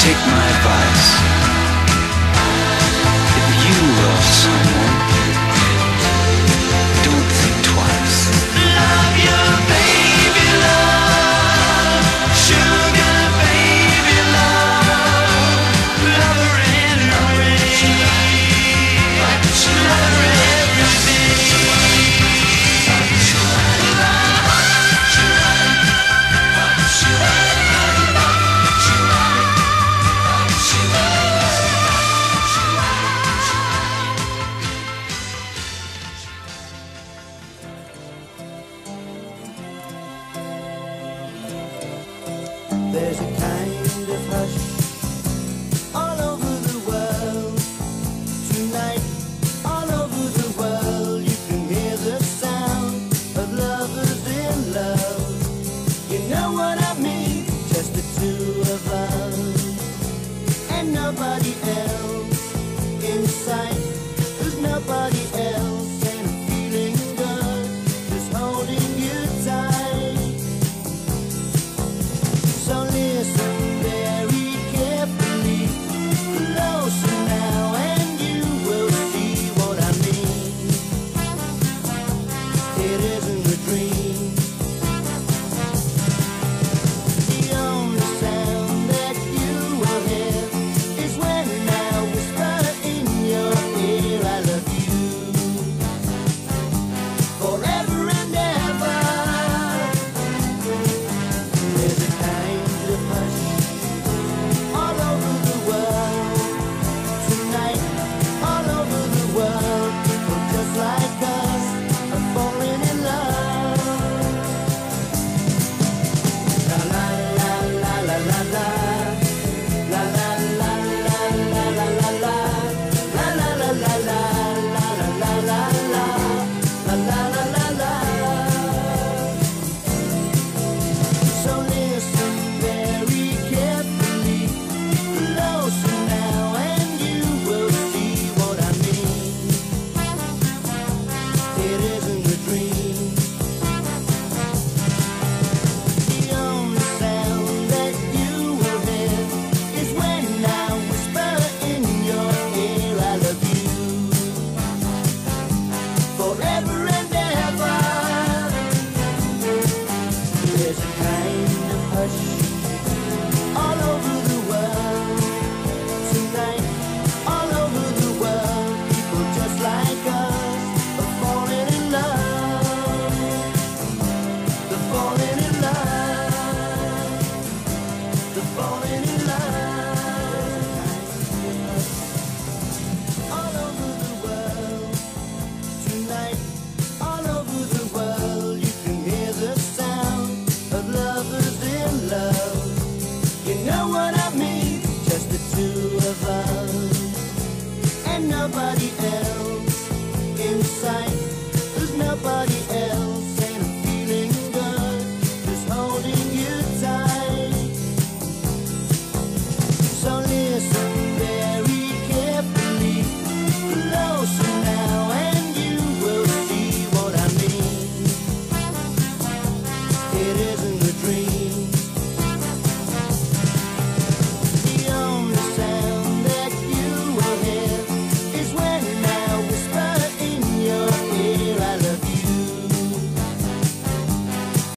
take my advice. There's a kind of hush. forever. There's a kind of hush.